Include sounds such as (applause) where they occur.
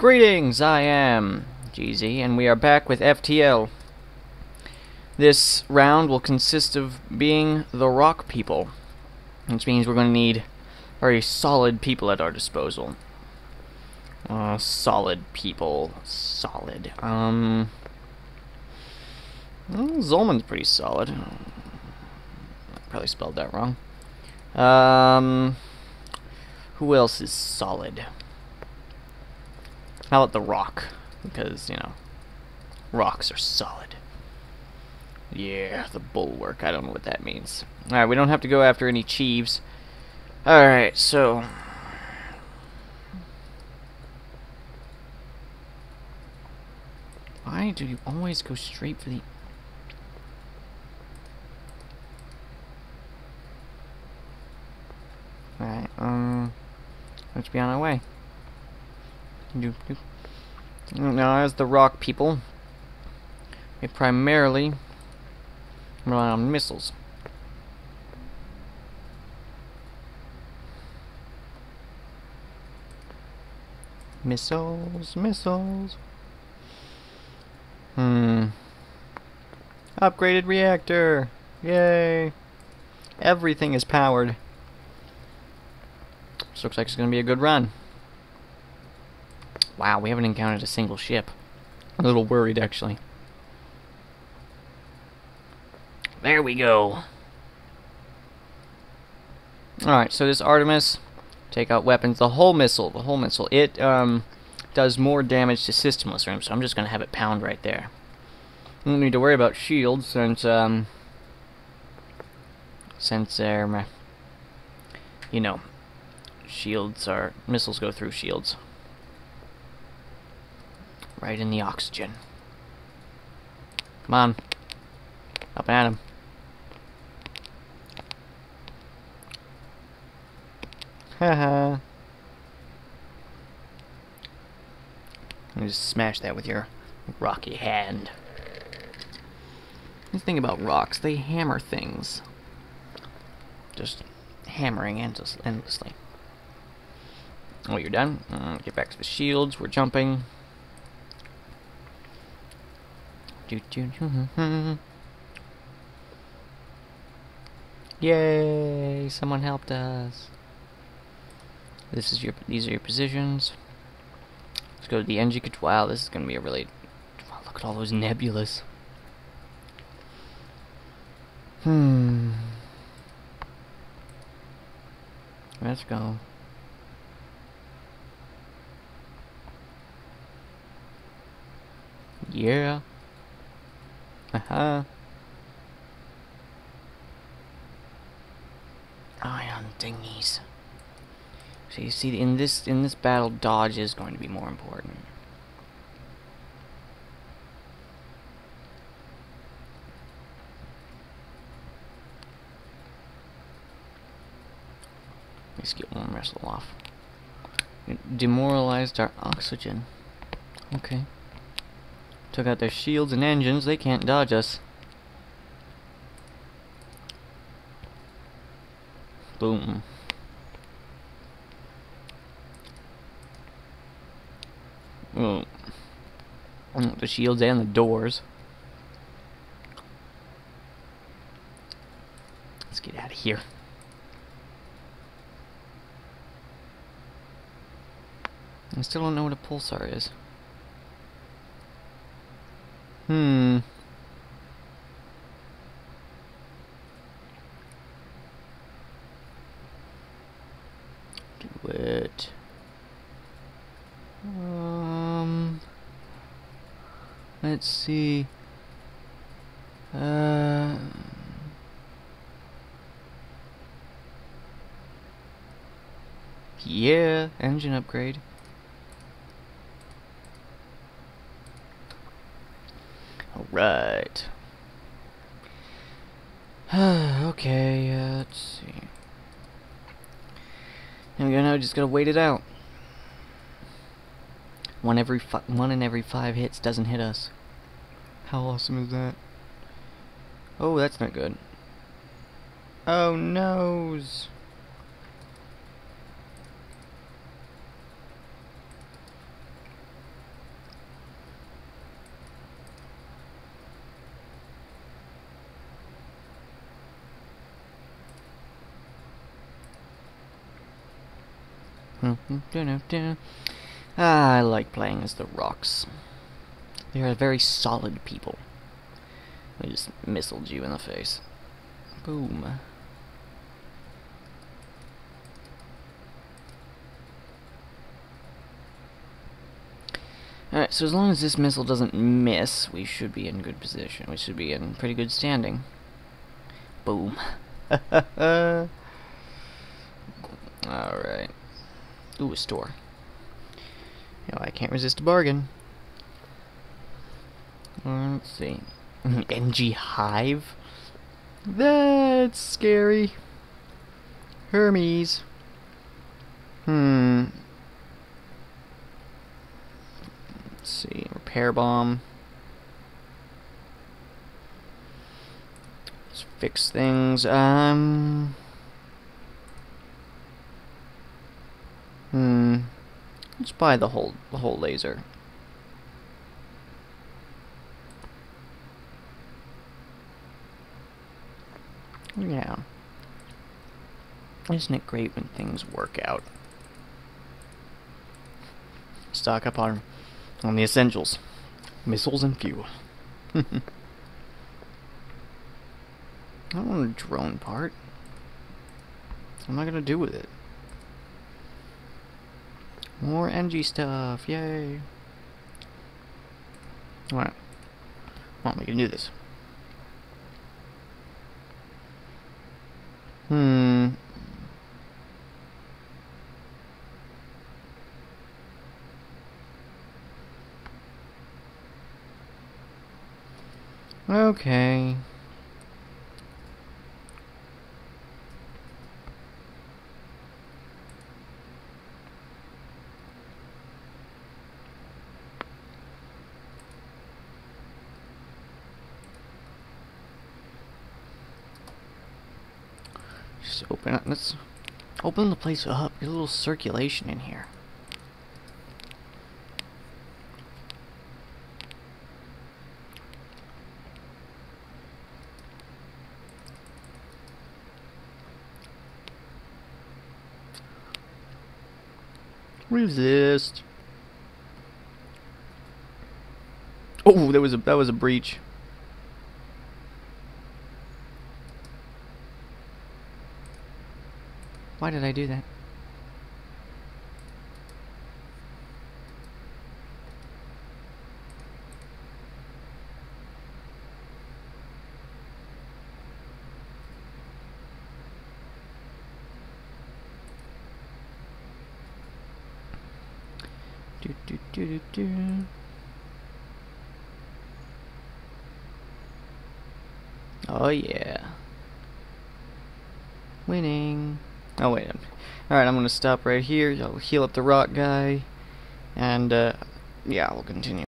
Greetings, I am GZ, and we are back with FTL. This round will consist of being the rock people, which means we're going to need very solid people at our disposal. Uh, solid people. Solid. Um. Well, Zolman's pretty solid. Probably spelled that wrong. Um. Who else is solid? How about the rock? Because, you know, rocks are solid. Yeah, the bulwark. I don't know what that means. Alright, we don't have to go after any chiefs. Alright, so... Why do you always go straight for the... Alright, um... Let's be on our way. Now, as the rock people, we primarily rely on missiles. Missiles, missiles. Hmm. Upgraded reactor. Yay. Everything is powered. This looks like it's going to be a good run. Wow, we haven't encountered a single ship. I'm a little worried, actually. There we go. Alright, so this Artemis, take out weapons. The hull missile, the hull missile, it um, does more damage to systemless rooms, so I'm just going to have it pound right there. Don't need to worry about shields since, um, since they're, you know, shields are, missiles go through shields. Right in the oxygen. Come on. Up and at him. (laughs) Haha. you just smash that with your rocky hand. The thing about rocks, they hammer things. Just hammering endless, endlessly. Oh, you're done? Uh, get back to the shields. We're jumping. (laughs) Yay! Someone helped us. This is your. These are your positions. Let's go to the control. Wow, this is gonna be a really. Look at all those nebulas. Hmm. Let's go. Yeah. Uh-huh. Ion dinghies. So you see, in this in this battle, dodge is going to be more important. Let's get one wrestle off. Demoralized our oxygen. Okay. Took out their shields and engines, they can't dodge us. Boom. Oh. The shields and the doors. Let's get out of here. I still don't know what a pulsar is. Hmm. Do it. Um. Let's see. Uh. Yeah, engine upgrade. Right. (sighs) okay, uh, let's see. And we're gonna just gotta wait it out. One every one in every five hits doesn't hit us. How awesome is that? Oh, that's not good. Oh noes. Ah, I like playing as the rocks. They are very solid people. I just missiled you in the face. Boom. Alright, so as long as this missile doesn't miss, we should be in good position. We should be in pretty good standing. Boom. (laughs) Alright. Ooh, a store. You know, I can't resist a bargain. let's see. (laughs) Engi Hive? That's scary. Hermes. Hmm. Let's see. Repair bomb. Let's fix things. Um. Hmm. Let's buy the whole the hull laser. Yeah. Isn't it great when things work out? Stock up on on the essentials. Missiles and fuel. (laughs) I don't want a drone part. What am I gonna do with it? More Engi stuff, yay! Alright. Well, we can do this. Hmm. Okay. Just open it. Let's open the place up. Get a little circulation in here. Resist. Oh, that was a that was a breach. Why did I do that? Do do do do do. Oh yeah. Winning. Oh wait. Alright, I'm gonna stop right here. I'll heal up the rock guy. And uh yeah, we'll continue.